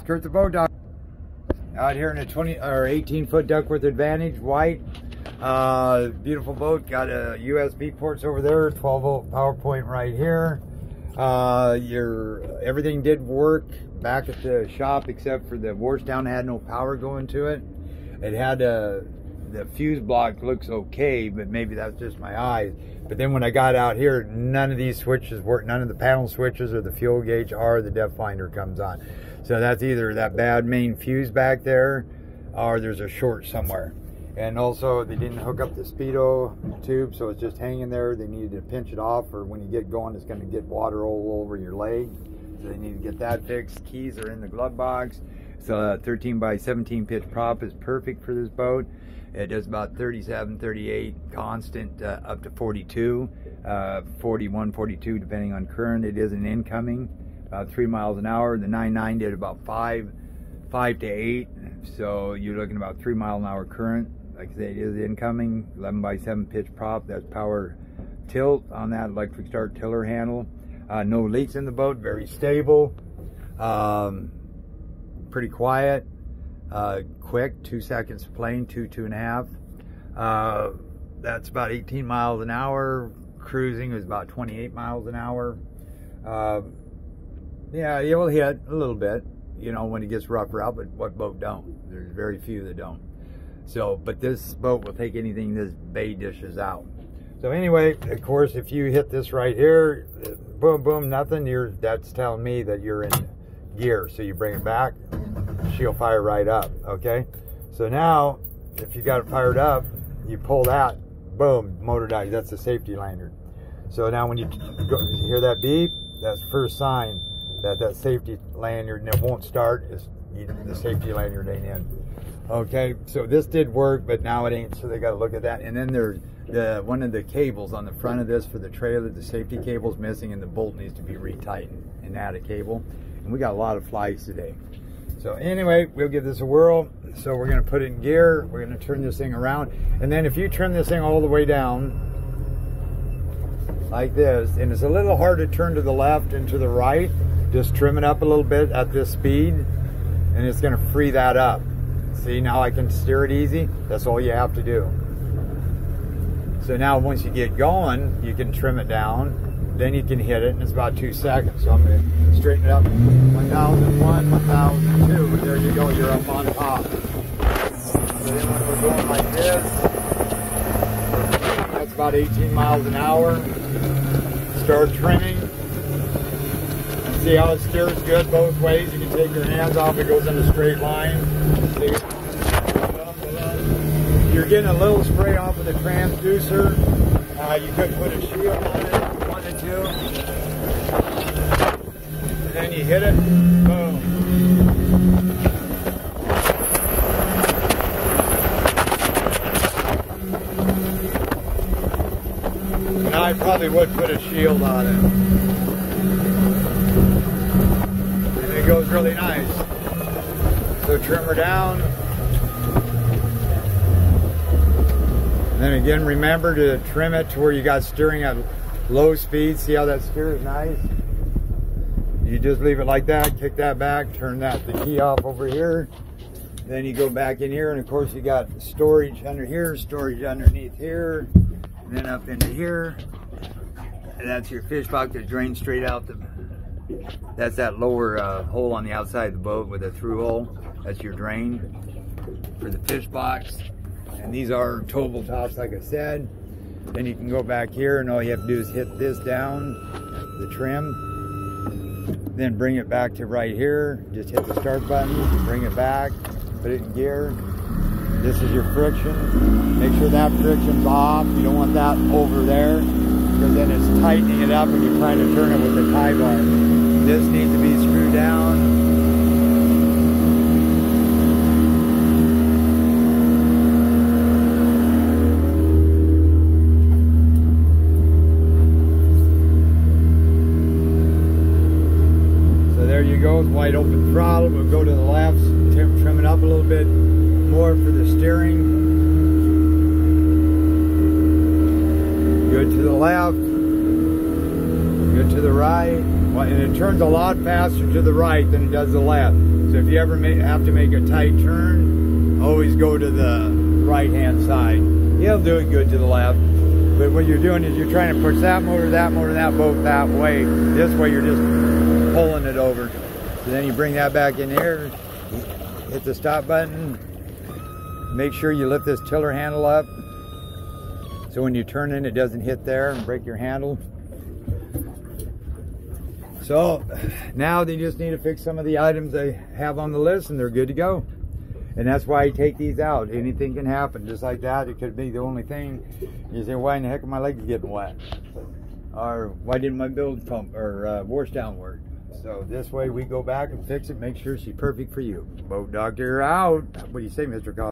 guys, Kurt the Boat Dog. Out here in a 20 or 18 foot Duckworth Advantage, white. Uh, beautiful boat, got a USB ports over there, 12 volt power point right here. Uh, your everything did work back at the shop except for the washdown had no power going to it. It had a the fuse block looks okay, but maybe that's just my eyes. But then when I got out here, none of these switches work. None of the panel switches or the fuel gauge or the depth finder comes on. So that's either that bad main fuse back there or there's a short somewhere. And also they didn't hook up the speedo tube, so it's just hanging there. They needed to pinch it off or when you get going, it's gonna get water all over your leg. So they need to get that fixed. Keys are in the glove box. So a 13 by 17 pitch prop is perfect for this boat. It does about 37, 38 constant uh, up to 42, uh, 41, 42 depending on current. It is an incoming, about three miles an hour. The 99 did about five, five to eight. So you're looking about three mile an hour current. Like I say, it is incoming, 11 by 7 pitch prop. That's power tilt on that electric start tiller handle. Uh, no leaks in the boat, very stable. Um, pretty quiet. Uh, quick, two seconds plane, two, two and a half. Uh, that's about 18 miles an hour. Cruising was about 28 miles an hour. Uh, yeah, it will hit a little bit, you know, when it gets rougher out, but what boat don't? There's very few that don't. So, but this boat will take anything this bay dishes out. So anyway, of course, if you hit this right here, boom, boom, nothing, you're, that's telling me that you're in gear. So you bring it back, she'll fire right up, okay? So now, if you got it fired up, you pull that, boom, motor dies. That's the safety lanyard. So now when you, go, you hear that beep, that's first sign that that safety lanyard it won't start. Is the safety lanyard ain't in. Okay, so this did work, but now it ain't. So they got to look at that. And then there's the one of the cables on the front of this for the trailer. The safety cable's missing, and the bolt needs to be retightened and add a cable. And we got a lot of flies today. So anyway, we'll give this a whirl. So we're gonna put it in gear. We're gonna turn this thing around. And then if you turn this thing all the way down, like this, and it's a little hard to turn to the left and to the right, just trim it up a little bit at this speed, and it's gonna free that up. See, now I can steer it easy. That's all you have to do. So now once you get going, you can trim it down then you can hit it, and it's about two seconds. So I'm going to straighten it up. 1001, 1002. There you go, you're up on top. So then when we're going like this, that's about 18 miles an hour. Start trimming. See how it steers good both ways. You can take your hands off, it goes in a straight line. See? You're getting a little spray off of the transducer. Uh, you could put a shield on it do. And then you hit it, boom. Now I probably would put a shield on it. And it goes really nice. So trim her down. And then again, remember to trim it to where you got steering at low speed. See how that steers nice? You just leave it like that, kick that back, turn that the key off over here. Then you go back in here, and of course you got storage under here, storage underneath here, and then up into here. And that's your fish box that drains straight out the. That's that lower uh, hole on the outside of the boat with a through hole. That's your drain for the fish box. And these are towable tops, like I said. Then you can go back here and all you have to do is hit this down, the trim, then bring it back to right here. Just hit the start button, bring it back, put it in gear. This is your friction. Make sure that friction's off. You don't want that over there because then it's tightening it up when you're trying to turn it with the tie bar. This needs to be screwed down goes, wide open throttle. We'll go to the left, trim, trim it up a little bit more for the steering. Good to the left, good to the right. Well, and it turns a lot faster to the right than it does the left. So if you ever have to make a tight turn, always go to the right hand side. He'll do it good to the left. But what you're doing is you're trying to push that motor, that motor, that boat that way. This way you're just pulling it over. So then you bring that back in here, hit the stop button, make sure you lift this tiller handle up so when you turn in it doesn't hit there and break your handle. So now they just need to fix some of the items they have on the list and they're good to go. And that's why I take these out. Anything can happen. Just like that, it could be the only thing. You say, why in the heck are my legs getting wet? Or why didn't my bilge pump or uh, wash down work? So this way we go back and fix it, make sure she's perfect for you. Boat doctor out. What do you say, Mr. Cobb?